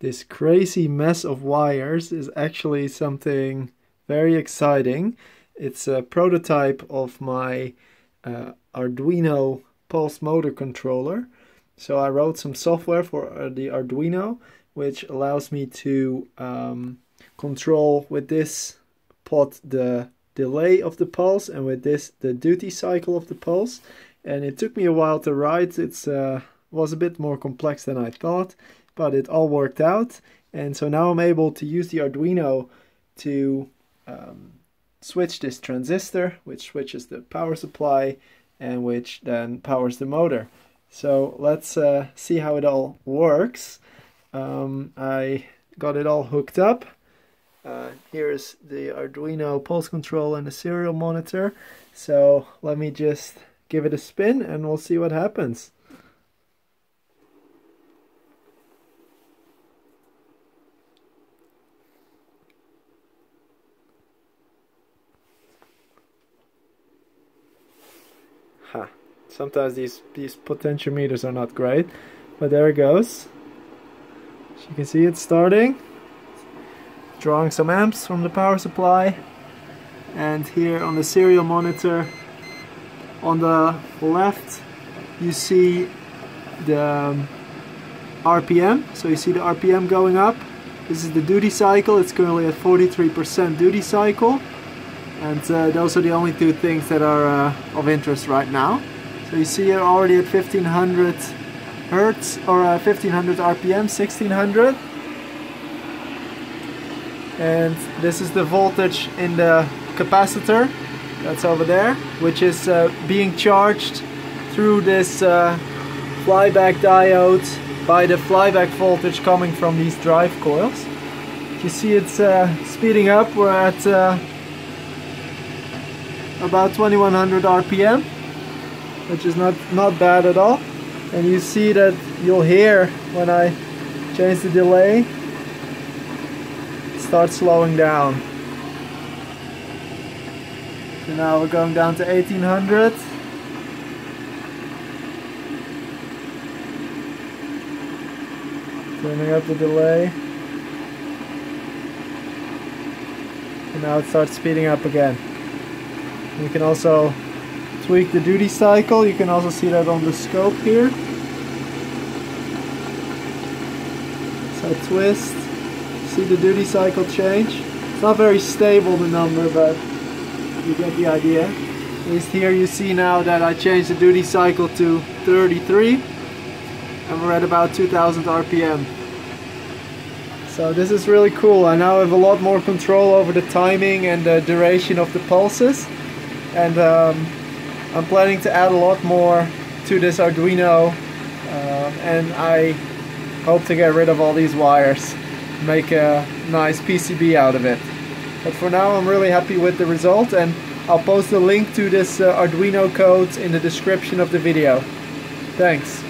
this crazy mess of wires is actually something very exciting. It's a prototype of my uh, Arduino pulse motor controller. So I wrote some software for uh, the Arduino which allows me to um, control with this pot the delay of the pulse and with this the duty cycle of the pulse and it took me a while to write it uh, was a bit more complex than I thought but it all worked out and so now I'm able to use the Arduino to um, switch this transistor which switches the power supply and which then powers the motor so let's uh, see how it all works um, I got it all hooked up uh, here's the Arduino pulse control and the serial monitor. So let me just give it a spin and we'll see what happens. Sometimes these, these potentiometers are not great, but there it goes. As you can see it's starting. Drawing some amps from the power supply. And here on the serial monitor on the left you see the um, RPM so you see the RPM going up. This is the duty cycle. It's currently at 43% duty cycle. And uh, those are the only two things that are uh, of interest right now so you see you're already at 1500 hertz or uh, 1500 RPM 1600 and this is the voltage in the capacitor that's over there which is uh, being charged through this uh, flyback diode by the flyback voltage coming from these drive coils. You see it's uh, speeding up. We're at uh, about 2100 rpm which is not not bad at all and you see that you'll hear when I change the delay start slowing down. So now we're going down to 1800. Turning up the delay. And now it starts speeding up again. You can also tweak the duty cycle. You can also see that on the scope here. So I twist See the duty cycle change? It's not very stable the number, but you get the idea. At least here you see now that I changed the duty cycle to 33 and we're at about 2000 RPM. So this is really cool. I now have a lot more control over the timing and the duration of the pulses and um, I'm planning to add a lot more to this Arduino uh, and I hope to get rid of all these wires make a nice PCB out of it. But for now I'm really happy with the result and I'll post a link to this uh, Arduino code in the description of the video. Thanks.